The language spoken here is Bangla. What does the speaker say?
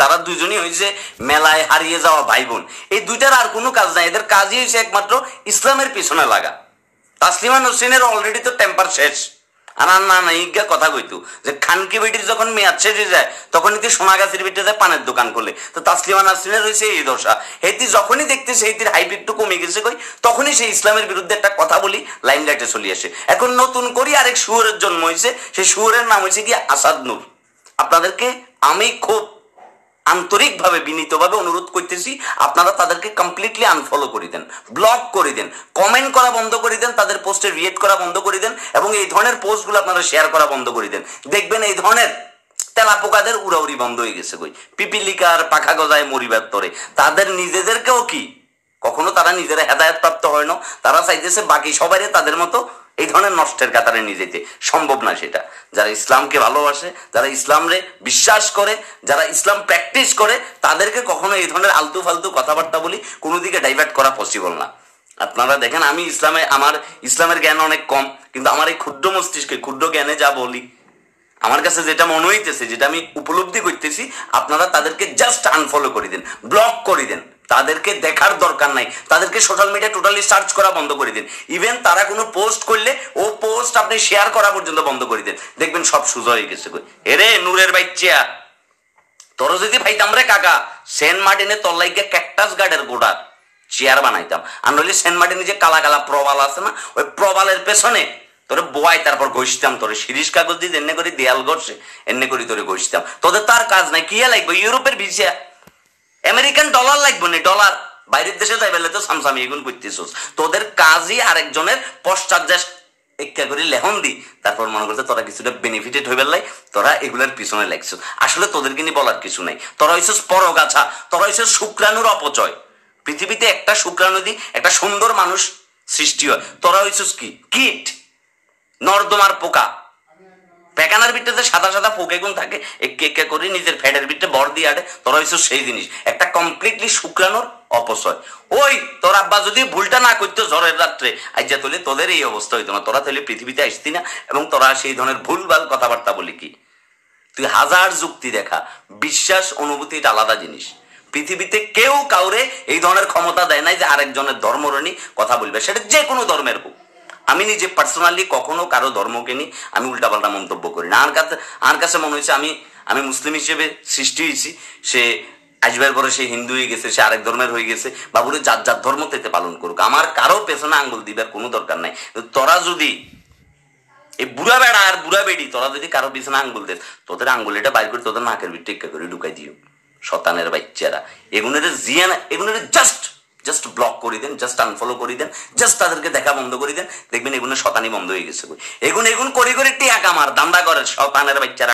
তারা হয়েছে মেলায় হারিয়ে যাওয়া ভাই বোন এই দুইটার আর কোনো কাজ নাই। এদের কাজই হয়েছে একমাত্র ইসলামের পিছনে লাগা। তাসলিমা অলরেডি তো টেম্পার শেষ। আর না না ইজ্ঞা কথা যে খানকি বেটির যখন মেয়াদ শেষ হয়ে যায় সোনাগাছির বেটে যায় পানের দোকান করলে তো তাসলিমা নাসরিনের হয়েছে এই দশা। হেতি যখনই দেখতেছে, হেতির হাইপ একটু কমে গেছে কই, তখনই সেই ইসলামের বিরুদ্ধে একটা কথা বলি লাইন লাইটে চলে আসে। এখন নতুন করি আরেক শুয়োরের জন্ম হয়েছে সেই শুয়োরের নাম হয়েছে কি আসাদ নূর। আপনাদেরকে আমি খুব আন্তরিকভাবে বিনীতভাবে অনুরোধ করতেছি, আপনারা তাদেরকে কমপ্লিটলি আনফলো করে দেন ব্লক করে দেন কমেন্ট করা বন্ধ করে দেন, তাদের পোস্টে রিয়েক্ট করা বন্ধ করে দেন এবং এই ধরনের পোস্টগুলো আপনারা শেয়ার করা বন্ধ করে দেন। দেখবেন এই ধরনের তেলা পোকাদের উড়াউড়ি বন্ধ হয়ে গেছে কই? পিপিলিকার পাখা গজায় মরিবার তরে। তাদের নিজেদেরকেও কি? কখনো তারা নিজেরা হেদায়ত প্রাপ্ত হয় না, তারা চাইতেছে বাকি সবাই তাদের মতো এই ধরনের নষ্টের কাতারে নিয়ে যেতে। সম্ভব না সেটা। যারা ইসলামকে ভালোবাসে, যারা ইসলামরে বিশ্বাস করে, যারা ইসলাম প্র্যাকটিস করে, তাদেরকে কখনো এই ধরনের আলতু ফালতু কথাবার্তা বলি কোনো দিকে ডাইভার্ট করা পসিবল না। আপনারা দেখেন, আমি ইসলামে, আমার ইসলামের জ্ঞান অনেক কম, কিন্তু আমার এই ক্ষুদ্র মস্তিষ্কে, ক্ষুদ্র জ্ঞানে যা বলি, আমার কাছে যেটা মনে হইতেছে, যেটা আমি উপলব্ধি করতেছি, আপনারা তাদেরকে জাস্ট আনফলো করে দিন ব্লক করে দেন, তাদেরকে দেখার দরকার নাই, তাদেরকে সোশ্যাল মিডিয়া টোটালি সার্চ করা বন্ধ করে দিন। ইভেন তারা কোনো পোস্ট করলে, ও পোস্ট আপনি শেয়ার করা পর্যন্ত বন্ধ করে দেন। দেখবেন সব সোজা হয়ে গেছে এরে নূরের বাইচ্চিয়া তোর যদি ভাইতাম রে কাকা, সেন্ট মার্টিনে তল্লাই গিয়ে ক্যাকটাস গার্ডের গোড়ার চেয়ার বানাইতাম। আর নইলে সেন্ট মার্টিনে যে কালা কালা প্রবাল আছে না, ওই প্রবালের পেছনে তোরে বোয়াই তারপর ঘষতাম তোরে শিরিষ কাগজ দিয়ে এনে করে দেয়াল গড়ছে এনে করে তোরে ঘষতাম। তোদের তার কাজ নাই, কি লাগবে? ইউরোপের ভিসা। আমেরিকান ডলার লাগবে না, ডলার। বাইরের দেশে যাই বেলে তো সামসামি এগুলো করতেছোস। তোদের কাজই আরেকজনের পশ্চাৎ একটা করে লেহন দি, তারপর মনে করছে তোরা কিছুটা বেনিফিটেড হয়ে বেলাই তোরা এগুলোর পিছনে লাগছো। আসলে তোদেরকে নিয়ে বলার কিছু নাই। তোরা হইছিস পরগাছা, তোরা হইছিস শুক্রাণুর অপচয়। পৃথিবীতে একটা শুক্রাণু দি, একটা সুন্দর মানুষ সৃষ্টি হয়। তোরা হইছিস কি? কিট। নর্দমার পোকা। পেকানার ভিতরে সাদা সাদা পোকে গুণ থাকে, একে একে করে নিজের ফ্যাটের ভিতরে বর দিয়ে আড়ে তোরা হইছো সেই জিনিস। একটা কমপ্লিটলি শুক্রানোর অপচয়। ওই, তোর আব্বা যদি ভুলটা না করতো ঝড়ের রাত্রে, আজ্জা তোলে তোদের এই অবস্থা হইতো না। তোরা তাহলে পৃথিবীতে আসতি না এবং তোরা সেই ধরনের ভুলভাল কথাবার্তা বলি কি? তুই হাজার যুক্তি দেখা, বিশ্বাস, অনুভূতি, এটা আলাদা জিনিস। পৃথিবীতে কেউ কাউরে এই ধরনের ক্ষমতা দেয় নাই যে আরেকজনের ধর্মরণী কথা বলবে। সেটা যে কোনো ধর্মের হোক। আমি নিজে পার্সোনালি কখনো কারও ধর্মকে নিয়ে আমি উল্টাপাল্টা মন্তব্য করি না। আর কাছে আমার কাছে মনে হয়েছে আমি আমি মুসলিম হিসেবে সৃষ্টি হয়েছি। সে আসবার পরে সে হিন্দু হয়ে গেছে, সে আরেক ধর্মের হয়ে গেছে, বাবুরে যার যার ধর্ম তেতে পালন করুক। আমার কারও পেছনে আঙ্গুল দিবার কোনো দরকার নাই। তোরা যদি এই বুড়া বেড়া আর বুড়া বেড়ি, তোরা যদি কারও পিছনে আঙ্গুল দেস, তোদের আঙ্গুল এটা বাইর করে তোদের নাকের ভিতরে টেক্কা করে ঢুকাই দিও। শতানের বাচ্চারা। এগুনের জিয়া না এগুনের জাস্ট জাস্ট ব্লক করে দেন জাস্ট আনফলো করে দেন জাস্ট তাদেরকে দেখা বন্ধ করে দেন। দেখবেন এগুলো শতানি বন্ধ হয়ে গেছে এগুন এগুন করে করে টিয়া কামার দান্দা করে শতানের বাচ্চারা।